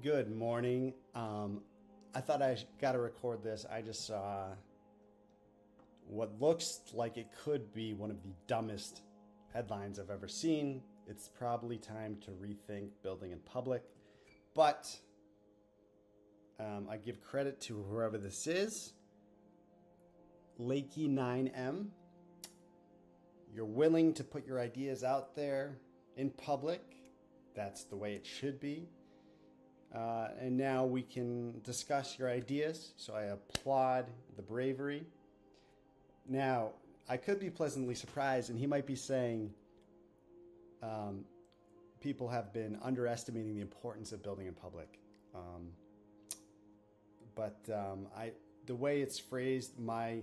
Good morning. Um, I thought I got to record this. I just saw what looks like it could be one of the dumbest headlines I've ever seen. It's probably time to rethink building in public, but um, I give credit to whoever this is. Lakey 9M. You're willing to put your ideas out there in public. That's the way it should be. Uh, and now we can discuss your ideas. So I applaud the bravery. Now, I could be pleasantly surprised, and he might be saying um, people have been underestimating the importance of building in public. Um, but um, I, the way it's phrased, my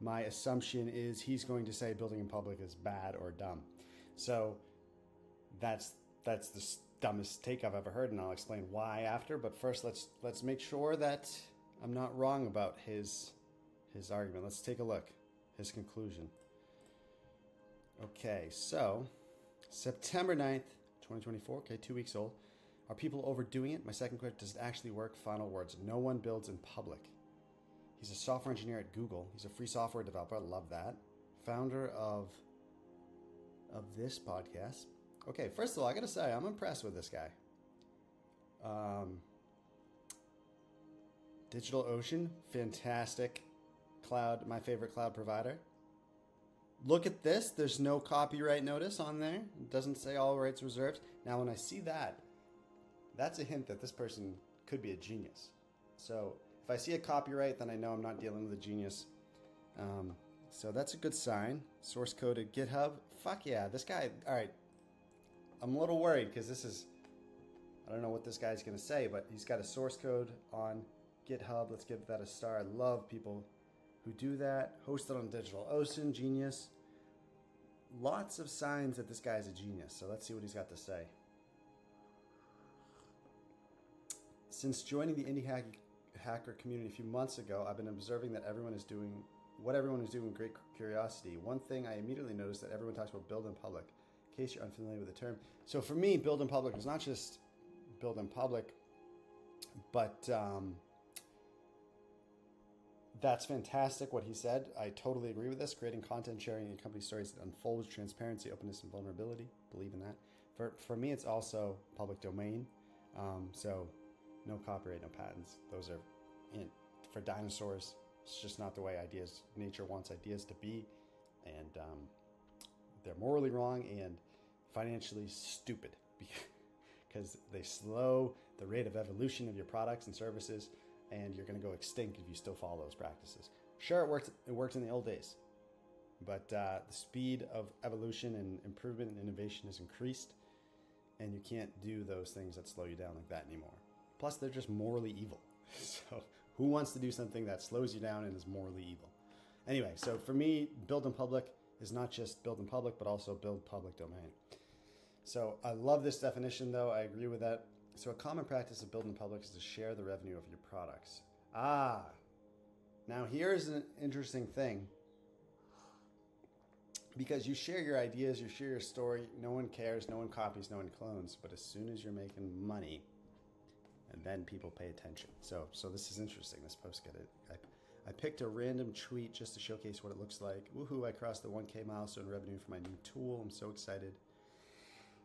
my assumption is he's going to say building in public is bad or dumb. So that's that's the dumbest take I've ever heard, and I'll explain why after. But first, let's let's make sure that I'm not wrong about his his argument. Let's take a look. His conclusion. Okay, so September 9th, 2024. Okay, two weeks old. Are people overdoing it? My second question: Does it actually work? Final words. No one builds in public. He's a software engineer at Google. He's a free software developer. I love that. Founder of of this podcast. Okay, first of all, I gotta say I'm impressed with this guy. Um, DigitalOcean, fantastic cloud, my favorite cloud provider. Look at this. There's no copyright notice on there. It doesn't say all rights reserved. Now, when I see that, that's a hint that this person could be a genius. So if I see a copyright, then I know I'm not dealing with a genius. Um, so that's a good sign. Source code at GitHub. Fuck yeah, this guy. All right, I'm a little worried because this is. I don't know what this guy's gonna say, but he's got a source code on GitHub. Let's give that a star. I love people who do that. Hosted on DigitalOcean, genius. Lots of signs that this guy's a genius. So let's see what he's got to say. Since joining the indie hack hacker community a few months ago, I've been observing that everyone is doing what everyone is doing with great curiosity. One thing I immediately noticed that everyone talks about build in public. In case you're unfamiliar with the term, so for me, build in public is not just build in public, but um, that's fantastic what he said. I totally agree with this. Creating content, sharing, and company stories that unfolds transparency, openness, and vulnerability. Believe in that. For for me, it's also public domain. Um, so no copyright, no patents. Those are in, for dinosaurs. It's just not the way ideas, nature wants ideas to be. And um, they're morally wrong and financially stupid because they slow the rate of evolution of your products and services and you're going to go extinct if you still follow those practices. Sure, it worked, it worked in the old days, but uh, the speed of evolution and improvement and innovation has increased and you can't do those things that slow you down like that anymore. Plus, they're just morally evil. So, who wants to do something that slows you down and is morally evil? Anyway, so for me, build in public is not just build in public, but also build public domain. So, I love this definition, though. I agree with that. So, a common practice of building public is to share the revenue of your products. Ah, now here's an interesting thing. Because you share your ideas, you share your story, no one cares, no one copies, no one clones. But as soon as you're making money, and then people pay attention. So, so this is interesting. This post got it. I, I picked a random tweet just to showcase what it looks like. Woohoo! I crossed the 1K milestone revenue for my new tool. I'm so excited.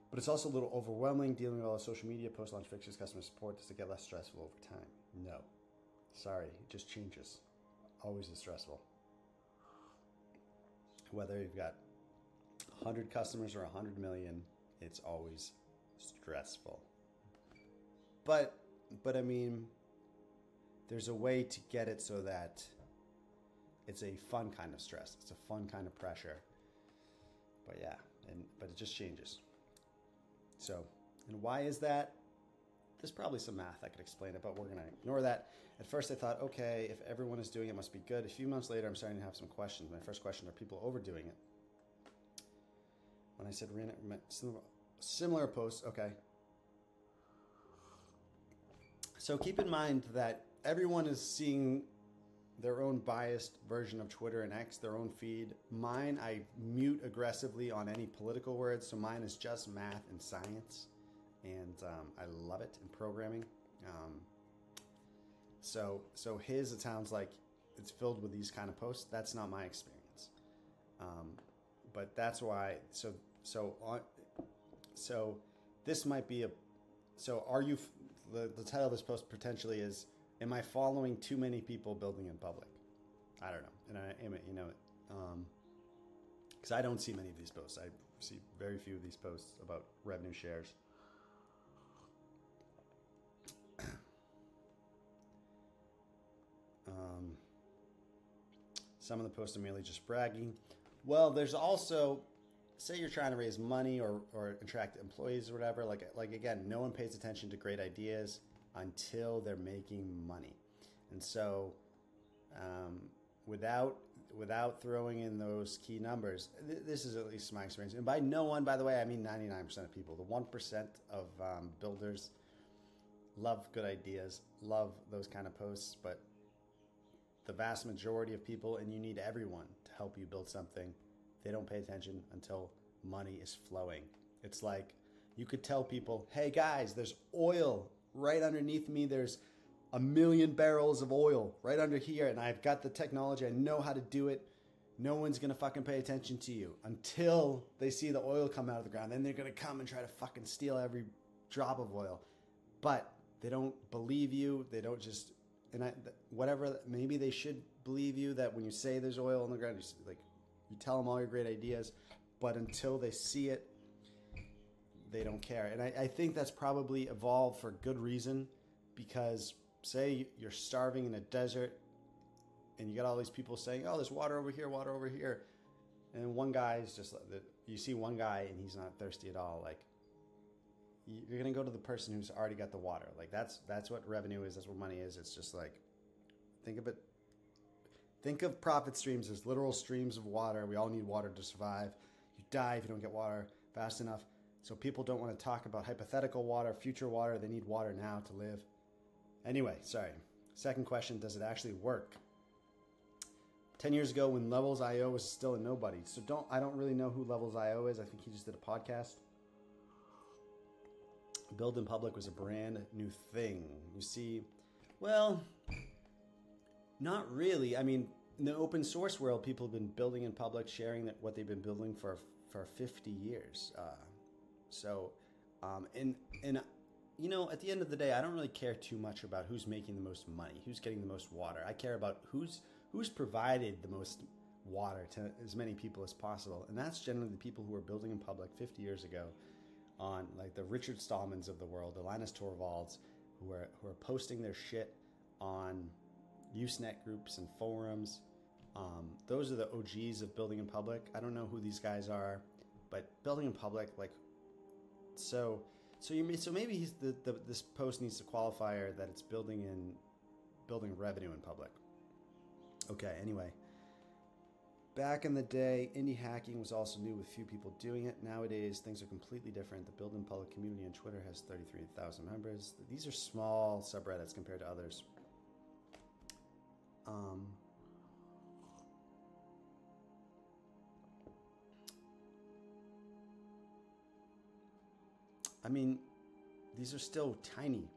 But it's also a little overwhelming dealing with all the social media, post launch fixes, customer support. Does it get less stressful over time? No. Sorry, it just changes. Always is stressful. Whether you've got 100 customers or 100 million, it's always stressful. But but I mean, there's a way to get it so that it's a fun kind of stress. It's a fun kind of pressure. But yeah, and but it just changes. So, and why is that? There's probably some math I could explain it, but we're gonna ignore that. At first, I thought, okay, if everyone is doing it, it must be good. A few months later, I'm starting to have some questions. My first question: Are people overdoing it? When I said similar, similar posts, okay, so keep in mind that everyone is seeing their own biased version of Twitter and X, their own feed. Mine, I mute aggressively on any political words, so mine is just math and science, and um, I love it in programming. Um, so so his it sounds like it's filled with these kind of posts. That's not my experience. Um, but that's why. So so on. So this might be a. So are you? The the title of this post potentially is am I following too many people building in public? I don't know. And I am, you know, because um, I don't see many of these posts. I see very few of these posts about revenue shares. um, some of the posts are merely just bragging. Well, there's also, say you're trying to raise money or, or attract employees or whatever. Like like again, no one pays attention to great ideas until they're making money. And so, um, without without throwing in those key numbers, th- this is at least my experience. And by no one, by the way, I mean 99% of people. The 1% of um, builders love good ideas, love those kind of posts, but the vast majority of people, and you need everyone to help you build something, they don't pay attention until money is flowing. It's like you could tell people, hey guys, there's oil right underneath me. There's a million barrels of oil right under here, and I've got the technology. I know how to do it. No one's gonna fucking pay attention to you until they see the oil come out of the ground. Then they're gonna come and try to fucking steal every drop of oil. But they don't believe you. They don't just and I whatever. Maybe they should believe you that when you say there's oil on the ground, you like you tell them all your great ideas, but until they see it, they don't care. And I, I think that's probably evolved for good reason because say you're starving in a desert and you got all these people saying, "Oh, there's water over here, water over here," and one guy is just you see one guy and he's not thirsty at all. Like you're gonna go to the person who's already got the water. Like that's that's what revenue is. That's what money is. It's just like think of it. Think of profit streams as literal streams of water. We all need water to survive. You die if you don't get water fast enough. So people don't want to talk about hypothetical water, future water. They need water now to live. Anyway, sorry. Second question Does it actually work? 10 years ago when Levels IO was still a nobody. So don't I don't really know who Levels IO is. I think he just did a podcast. Build in public was a brand new thing. You see, well, not really. I mean, in the open source world, people have been building in public, sharing what they've been building for for 50 years. Uh, so, um, and and you know, at the end of the day, I don't really care too much about who's making the most money, who's getting the most water. I care about who's who's provided the most water to as many people as possible, and that's generally the people who were building in public 50 years ago, on like the Richard Stallmans of the world, the Linus Torvalds, who are who are posting their shit on Usenet groups and forums. Um, those are the OGs of building in public. I don't know who these guys are, but building in public, like, so so you so maybe he's the, the this post needs a qualifier that it's building in building revenue in public. Okay, anyway. Back in the day, indie hacking was also new with few people doing it. Nowadays, things are completely different. The Build in Public community on Twitter has 33,000 members. These are small subreddits compared to others. Um, I mean, these are still tiny.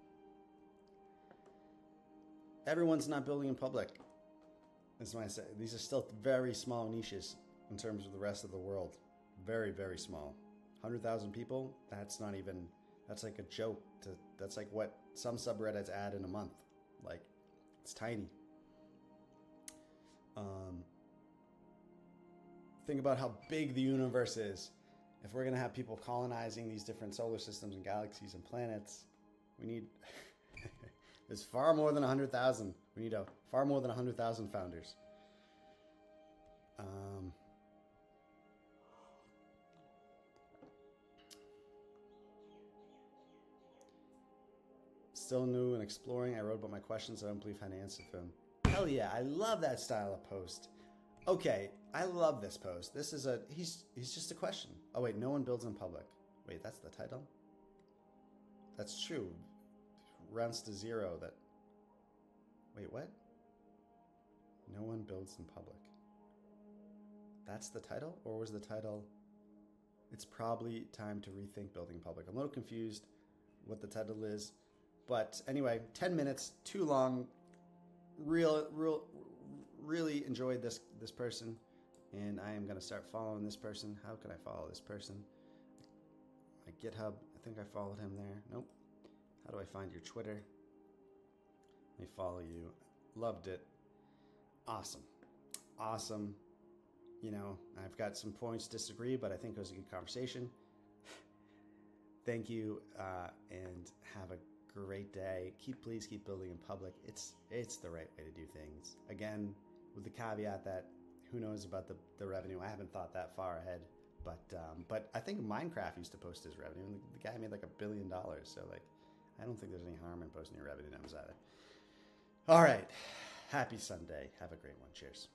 Everyone's not building in public. That's why I say these are still very small niches in terms of the rest of the world. Very, very small. 100,000 people, that's not even, that's like a joke. To, that's like what some subreddits add in a month. Like, it's tiny. Um, think about how big the universe is if we're going to have people colonizing these different solar systems and galaxies and planets, we need there's far more than 100,000. We need a far more than 100,000 founders. Um, still new and exploring. I wrote about my questions. I don't believe how to answer for them. Hell yeah, I love that style of post. Okay, I love this post. This is a he's he's just a question. Oh wait, no one builds in public. Wait, that's the title. That's true. Rounds to zero. That. Wait, what? No one builds in public. That's the title, or was the title? It's probably time to rethink building public. I'm a little confused what the title is, but anyway, ten minutes too long. Real, real, really enjoyed this this person, and I am gonna start following this person. How can I follow this person? My GitHub. I think I followed him there. Nope. How do I find your Twitter? Let me follow you. Loved it. Awesome. Awesome. You know, I've got some points disagree, but I think it was a good conversation. Thank you, uh, and have a great day. Keep please keep building in public. It's it's the right way to do things. Again, with the caveat that who knows about the, the revenue. I haven't thought that far ahead. But um, but I think Minecraft used to post his revenue, and the, the guy made like a billion dollars. So like, I don't think there's any harm in posting your revenue numbers either. All right, happy Sunday. Have a great one. Cheers.